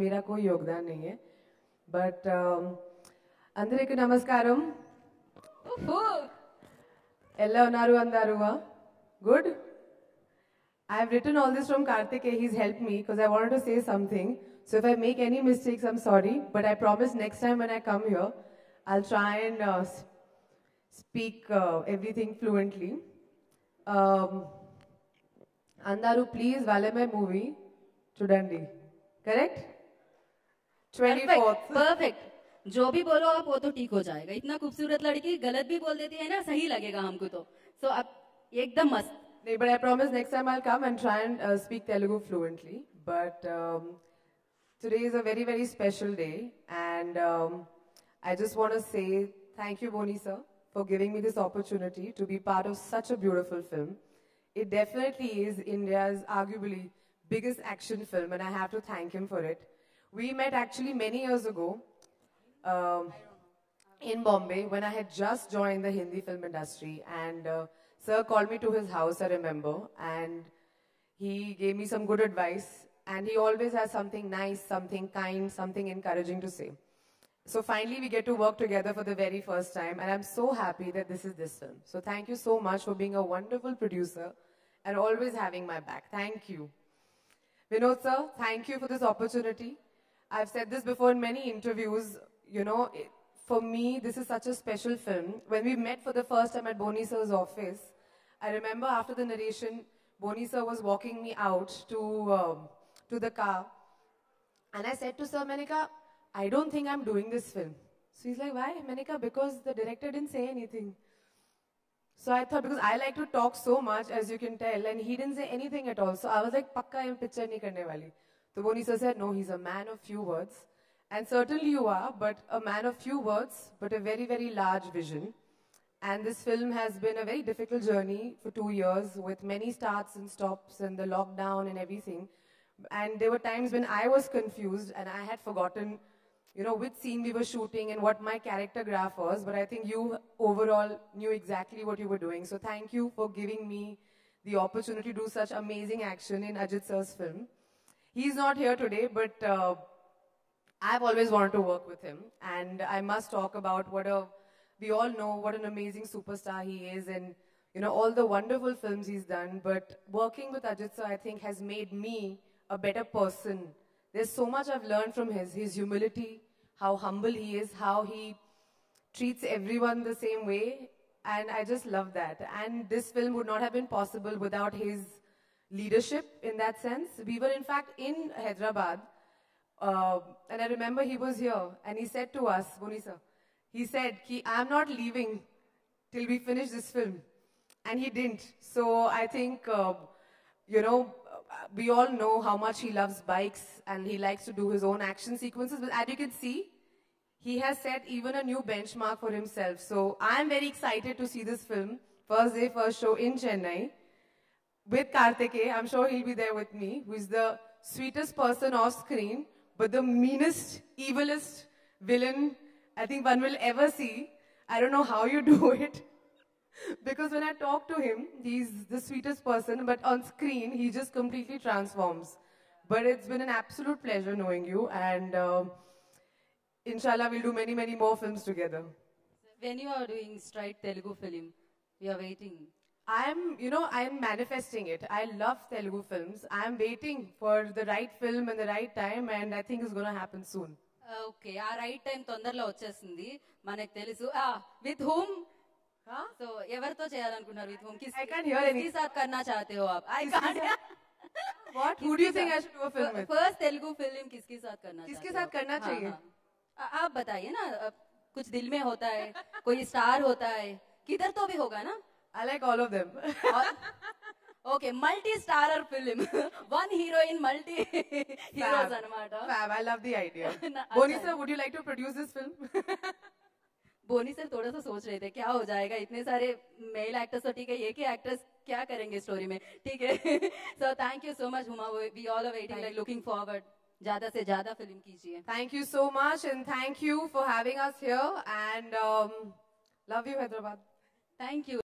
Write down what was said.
मेरा कोई योगदान नहीं है। बट uh, अंदर की नमस्कार good I have written all this from Kartik his help me because I want to say something so if I make any mistakes I am sorry but I promise next time when I come your I try and speak everything fluently अंदर please वाले मै movie चूँ correct perfect जो भी बोलो आप वो तो ठीक हो जाएगा। इतना खूबसूरत लड़की गलत भी बोल देती है ना सही लगेगा हमको तो। सो so, आप एकदम मस्त। नहीं but I promise next time I come and try and speak Telugu fluently but today is a very very special day and I just want to say thank you Boney sir for giving me this opportunity to be part of such a beautiful film it definitely is India's arguably biggest action film and I have to thank him for it We met actually many years ago um, in Bombay when I had just joined the Hindi film industry. And uh, Sir called me to his house, I remember, and he gave me some good advice. And he always has something nice, something kind, something encouraging to say. So finally, we get to work together for the very first time, and I'm so happy that this is this film. So thank you so much for being a wonderful producer and always having my back. Thank you. Vinod sir, thank you for this opportunity. I've said this before in many interviews. You know, it, for me, this is such a special film. When we met for the first time at Boni sir's office, I remember after the narration, Boni sir was walking me out to um, to the car, and I said to Sir Manika, I don't think I'm doing this film. So he's like, why, Manika? Because the director didn't say anything. So I thought because I like to talk so much, as you can tell, and he didn't say anything at all. So I was like, Pakka in picture nahi karne wali. So Boni sir said, no, he's a man of few words. And certainly you are, but a man of few words, but a very, very large vision. And this film has been a very difficult journey for two years with many starts and stops and the lockdown and everything. And there were times when I was confused and I had forgotten, you know, which scene we were shooting and what my character graph was. But I think you overall knew exactly what you were doing. So thank you for giving me the opportunity to do such amazing action in Ajith sir's film. He's not here today, but uh, I've always wanted to work with him, and I must talk about what a we all know what an amazing superstar he is, and you know all the wonderful films he's done. But working with Ajith sir, I think, has made me a better person. There's so much I've learned from his his humility, how humble he is, how he treats everyone the same way, and I just love that. And this film would not have been possible without his leadership in that sense. We were in fact in Hyderabad. Uh, and I remember he was here and he said to us, Boni sir, he said, Ki, I'm not leaving till we finish this film. And he didn't. So I think, uh, you know, we all know how much he loves bikes and he likes to do his own action sequences. But as you can see, he has set even a new benchmark for himself. So I'm very excited to see this film, first day, first show in Chennai with Kartikeya. I'm sure he'll be there with me, who is the sweetest person off screen, but the meanest, evilest villain I think one will ever see. I don't know how you do it. because when I talk to him, he's the sweetest person, but on screen, he just completely transforms. But it's been an absolute pleasure knowing you, and um inshallah, we'll do many, many more films together. when you are doing straight Telugu film we are waiting I'm, you know, I'm manifesting it. I love Telugu films. I'm waiting for the right film and the right time, and I think it's going to happen soon. Okay ఆ right time తొందరలో వచ్చేస్తుంది మనకు తెలుసు with whom Huh? So ఎవరితో చేయాలనుకున్నారు with whom I can't hear any- साथ करना चाहते हो आप I can't What? Who do you think I should do a film with? First Telugu film किसके साथ करना किसके चाहते साथ हो? करना हाँ, चाहिए? हाँ। आ- आप बताइए ना अब कुछ दिल में होता है कोई स्टार होता है किधर तो भी होगा ना I like all of them. Okay multi starrer film one heroine multi heroes Fab. అన్నమాట Fab, I love the idea. Na- Boni अच्छा sir, would you like to produce this film? Boney sir थोड़ा सा सोच रहे थे क्या हो जाएगा इतने सारे मेल एक्टर्स तो ठीक है एक ही एक्ट्रेस क्या करेंगे स्टोरी में ठीक है so thank you so much Huma we all are waiting like looking forward ज्यादा से ज्यादा फिल्म कीजिए thank you so much, and thank you for having us here. And um, love you, Hyderabad. Thank you